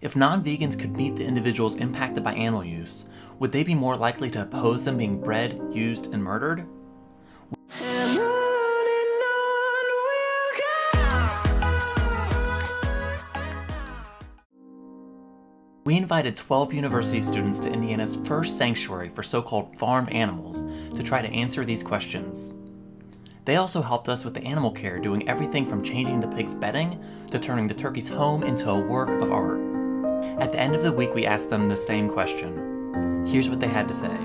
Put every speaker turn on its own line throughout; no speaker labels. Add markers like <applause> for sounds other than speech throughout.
If non vegans could meet the individuals impacted by animal use, would they be more likely to oppose them being bred, used, and murdered? We invited 12 university students to Indiana's first sanctuary for so called farmed animals to try to answer these questions. They also helped us with the animal care, doing everything from changing the pig's bedding to turning the turkey's home into a work of art. At the end of the week, we asked them the same question. Here's what they had to say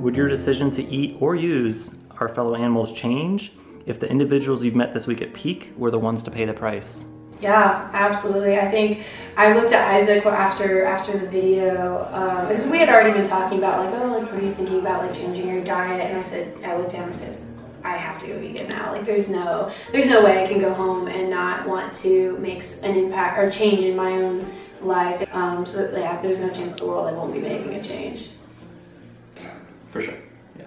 Would your decision to eat or use our fellow animals change if the individuals you've met this week at Peak were the ones to pay the price?
Yeah, absolutely. I think I looked at Isaac after after the video um, because we had already been talking about like, oh, like what are you thinking about like changing your diet? And I said, I looked at him and said, I have to go vegan now. Like there's no there's no way I can go home and not want to make an impact or change in my own life. Um, so yeah, there's no chance in the world I won't be making a change.
For sure. Yeah.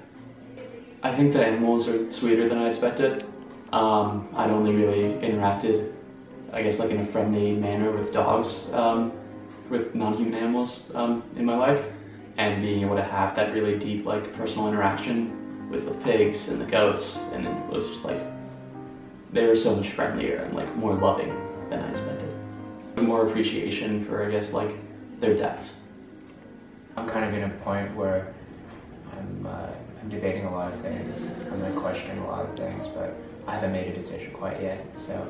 I think the animals are sweeter than I expected. Um, I'd only really interacted I guess like in a friendly manner with dogs, um, with non-human animals um, in my life, and being able to have that really deep like personal interaction with the pigs and the goats, and it was just like they were so much friendlier and like more loving than I expected. More appreciation for I guess like their depth.
I'm kind of in a point where I'm, uh, I'm debating a lot of things. I'm like questioning a lot of things, but I haven't made a decision quite yet. So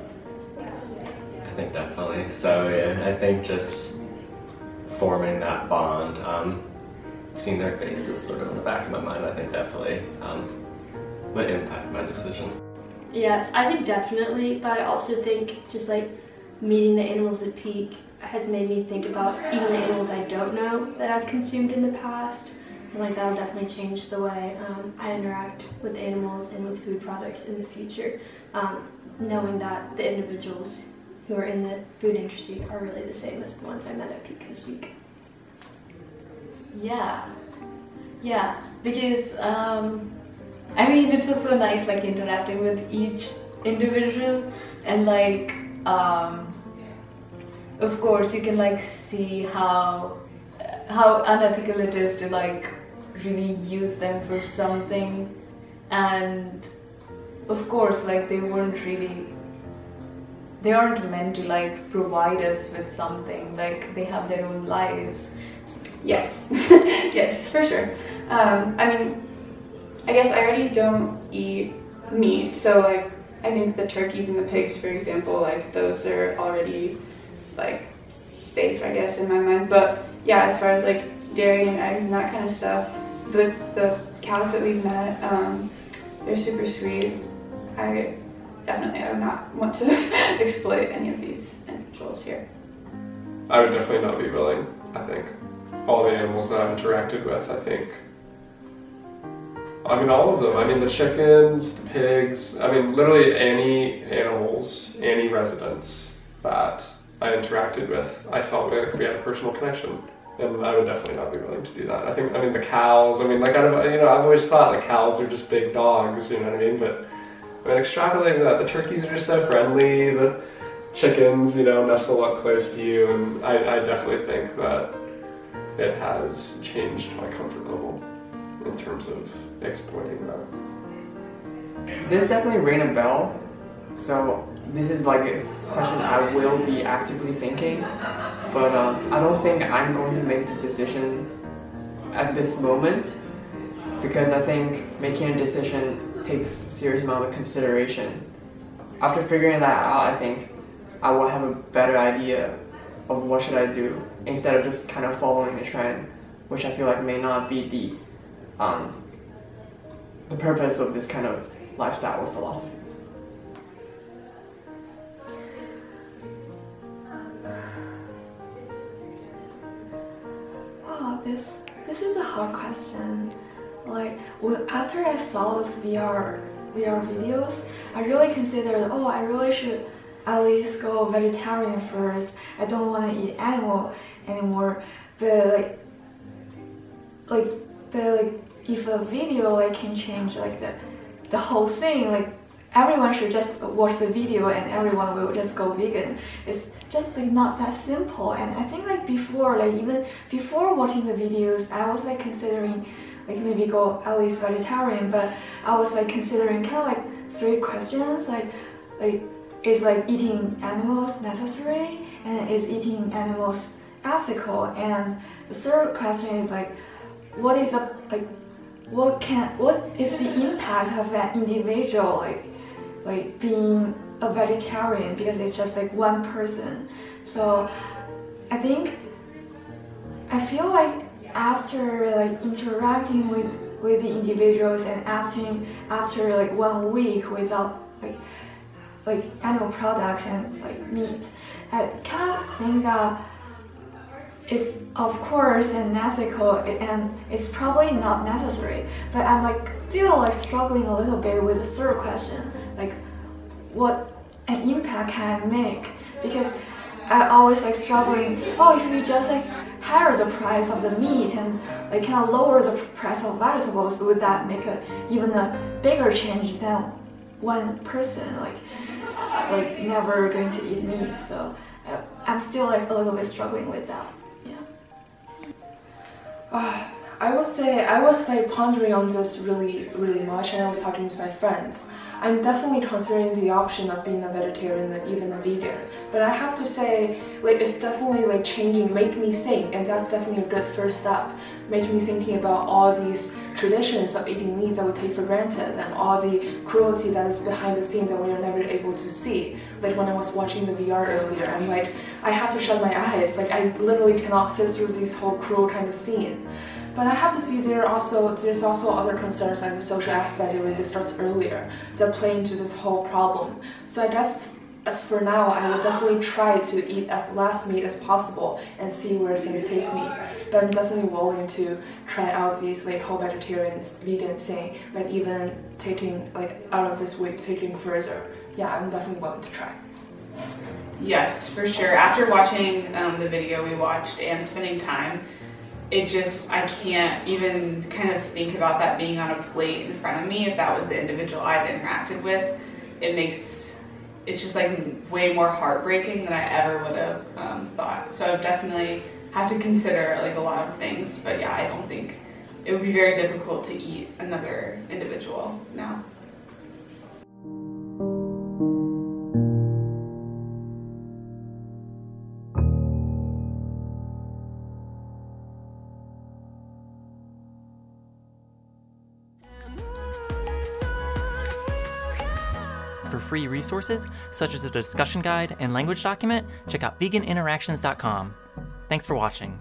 I think definitely. So yeah, I think just forming that bond, um, seeing their faces sort of in the back of my mind, I think definitely um, would impact my decision.
Yes, I think definitely, but I also think just like meeting the animals at peak has made me think about even the animals I don't know that I've consumed in the past. And like that'll definitely change the way um, I interact with animals and with food products in the future. Um, knowing that the individuals who are in the food industry are really the same as the ones I met at Peak this week.
Yeah, yeah, because um, I mean it was so nice like interacting with each individual and like um, of course you can like see how how unethical it is to like really use them for something. And of course like they weren't really they aren't meant to like provide us with something. Like they have their own lives.
Yes. yes <laughs> for sure um, i mean i guess i already don't eat meat so like i think the turkeys and the pigs for example like those are already like safe i guess in my mind but yeah as far as like dairy and eggs and that kind of stuff the the cows that we've met um, they're super sweet I definitely I would not want to <laughs> exploit any of these individuals here.
I would definitely not be willing, I think. All the animals that I've interacted with, I think. I mean, all of them. I mean, the chickens, the pigs, I mean, literally any animals, any residents that I interacted with, I felt like we had a personal connection. And I would definitely not be willing to do that. I think, I mean, the cows, I mean, like, I, you know, I've always thought like cows are just big dogs, you know what I mean? But I mean, extrapolating that, the turkeys are just so friendly, the chickens, you know, nestle up close to you, and I, I definitely think that it has changed my comfort level in terms of exploiting that.
This definitely rang a bell, so this is like a question I will be actively thinking, but um, I don't think I'm going to make the decision at this moment because I think making a decision takes serious amount of consideration. After figuring that out, I think I will have a better idea of what should I do instead of just kind of following the trend, which I feel like may not be the um, the purpose of this kind of lifestyle or philosophy. <sighs>
Oh, this this is a hard question. Like after I saw those VR VR videos, I really considered, oh, I really should at least go vegetarian first. I don't want to eat animal anymore. But like, like, but like, if a video like can change like the the whole thing, like everyone should just watch the video and everyone will just go vegan. It's just like not that simple. And I think like before, like even before watching the videos, I was like considering like maybe go at least vegetarian, but I was like considering kind of like three questions like like is like eating animals necessary and is eating animals ethical. And the third question is like what is a like what can what is the impact of an individual like like being a vegetarian because it's just like one person? So i think i feel like after like interacting with with the individuals and after after like one week without like like animal products and like meat. Uh, I kind of think that it's of course and ethical and it's probably not necessary but i'm like still like struggling a little bit with the third question like what an impact can I make? Because I always like struggling oh if we just like higher the price of the meat and like kind of lower the price of vegetables would that make a even a bigger change than one person? Like like never going to eat meat so uh, I'm still like a little bit struggling with that
uh, I would say I was like pondering on this really, really much, and I was talking to my friends. I'm definitely considering the option of being a vegetarian and even a vegan, but I have to say, like, it's definitely like changing, make me think, and that's definitely a good first step. Make me thinking about all these traditions of eating meat that we take for granted and all the cruelty that is behind the scene that we are never able to see. Like when I was watching the VR earlier, I'm like, I have to shut my eyes. Like I literally cannot sit through this whole cruel kind of scene. But I have to see there also there's also other concerns like the social aspect that we discussed earlier that play into this whole problem. So I guess as for now, I will definitely try to eat as less meat as possible and see where things take me. But I'm definitely willing to try out these like whole vegetarian, vegan thing, like even taking like out of this weight, taking further. Yeah, I'm definitely willing to try.
Yes, for sure. After watching um, the video we watched and spending time, it just, I can't even kind of think about that being on a plate in front of me if that was the individual I'd interacted with. It makes, it's just like way more heartbreaking than I ever would have um, thought. So I definitely have to consider like a lot of things, but yeah, I don't think it would be very difficult to eat another individual now.
For free resources, such as a discussion guide and language document, check out veganinteractions.com. Thanks for watching.